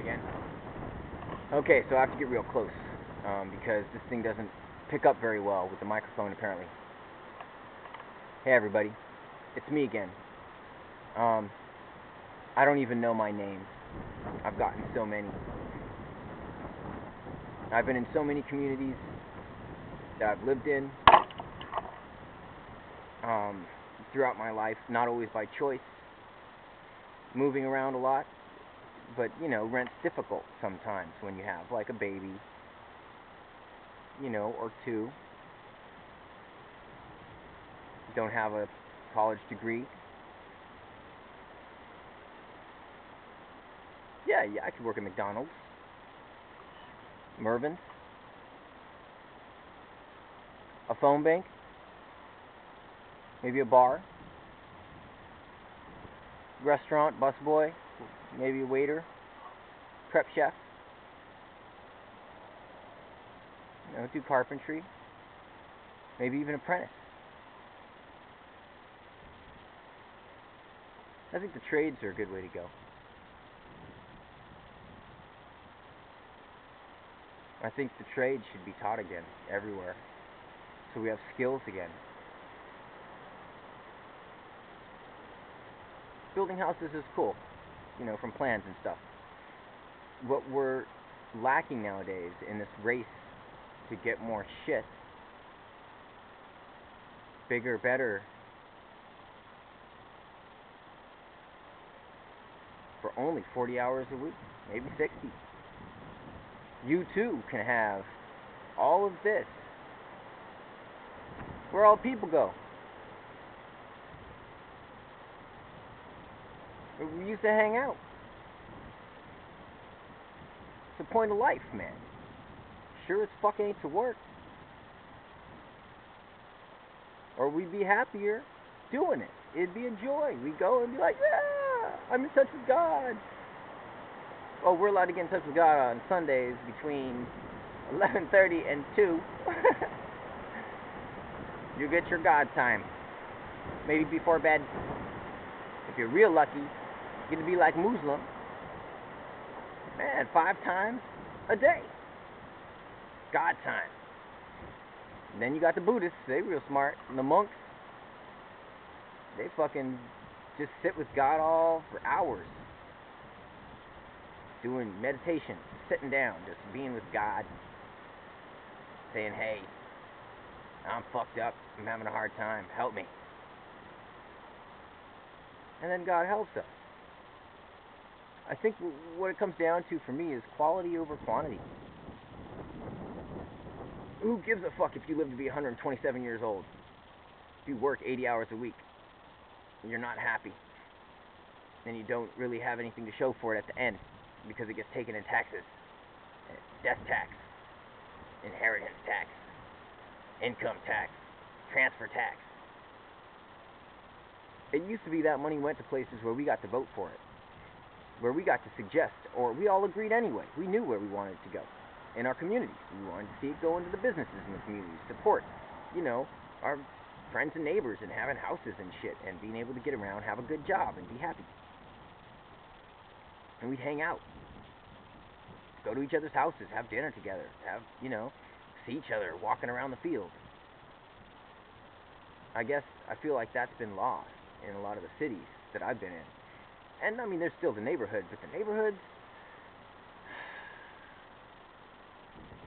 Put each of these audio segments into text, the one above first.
again. Okay, so I have to get real close um, because this thing doesn't pick up very well with the microphone apparently. Hey everybody, it's me again. Um, I don't even know my name. I've gotten so many. I've been in so many communities that I've lived in um, throughout my life, not always by choice, moving around a lot, but you know, rent's difficult sometimes when you have like a baby, you know, or two. Don't have a college degree. Yeah, yeah, I could work at McDonald's. Mervyn's. A phone bank. Maybe a bar. Restaurant, busboy, maybe a waiter, prep chef. You know, do carpentry. Maybe even apprentice. I think the trades are a good way to go. I think the trades should be taught again everywhere. So we have skills again. Building houses is cool, you know, from plans and stuff. What we're lacking nowadays in this race to get more shit, bigger, better, for only 40 hours a week, maybe 60. You too can have all of this. Where all people go. We used to hang out. It's the point of life, man. Sure as fuck ain't to work. Or we'd be happier doing it. It'd be a joy. We'd go and be like, yeah, I'm in touch with God. Oh, we're allowed to get in touch with God on Sundays between 11:30 and 2. you get your God time. Maybe before bed. If you're real lucky, get to be like Muslim. Man, five times a day. God time. And then you got the Buddhists, they real smart. And the monks, they fucking just sit with God all for hours doing meditation, sitting down, just being with God, saying, hey, I'm fucked up, I'm having a hard time, help me. And then God helps us. I think what it comes down to for me is quality over quantity. Who gives a fuck if you live to be 127 years old? If you work 80 hours a week and you're not happy, and you don't really have anything to show for it at the end because it gets taken in taxes. Death tax, inheritance tax, income tax, transfer tax. It used to be that money went to places where we got to vote for it, where we got to suggest, or we all agreed anyway. We knew where we wanted to go in our communities. We wanted to see it go into the businesses in the community, support, you know, our friends and neighbors and having houses and shit and being able to get around, have a good job and be happy and we'd hang out, go to each other's houses, have dinner together, have you know, see each other walking around the field. I guess I feel like that's been lost in a lot of the cities that I've been in. And I mean, there's still the neighborhood, but the neighborhoods,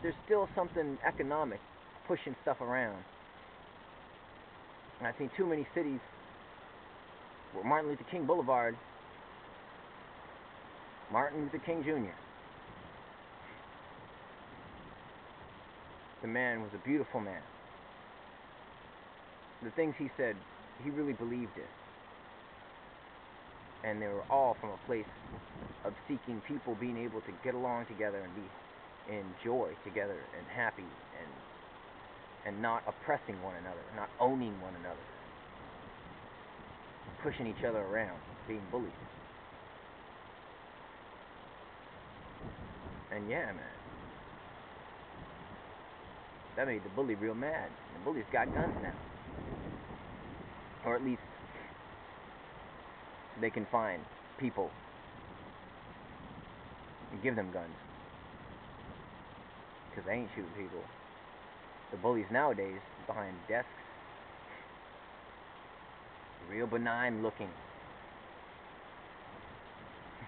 there's still something economic pushing stuff around. And I've seen too many cities where Martin Luther King Boulevard Martin Luther King Jr. The man was a beautiful man. The things he said, he really believed it. And they were all from a place of seeking people being able to get along together and be in joy together and happy and and not oppressing one another, not owning one another, pushing each other around, being bullies. And yeah, man. That made the bully real mad. The bully's got guns now. Or at least they can find people and give them guns. Because they ain't shooting people. The bullies nowadays, behind desks, real benign looking.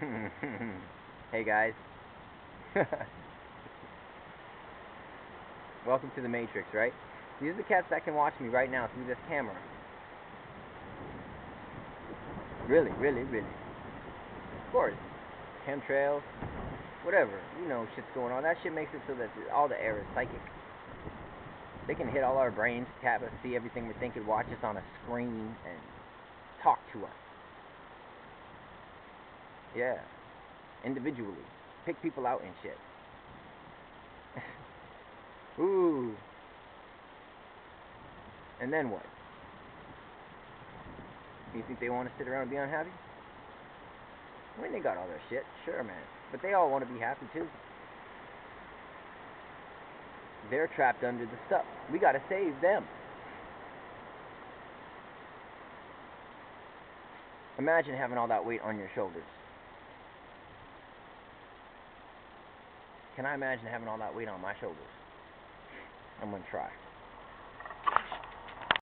hey guys. Welcome to the Matrix, right? These are the cats that can watch me right now through this camera. Really, really, really. Of course. Chemtrails, whatever. You know shit's going on. That shit makes it so that all the air is psychic. They can hit all our brains, tap us, see everything we're thinking, watch us on a screen, and talk to us. Yeah. Individually. Pick people out and shit. Ooh. And then what? You think they want to sit around and be unhappy? I mean, they got all their shit, sure, man. But they all want to be happy, too. They're trapped under the stuff. We gotta save them. Imagine having all that weight on your shoulders. Can I imagine having all that weight on my shoulders? I'm gonna try.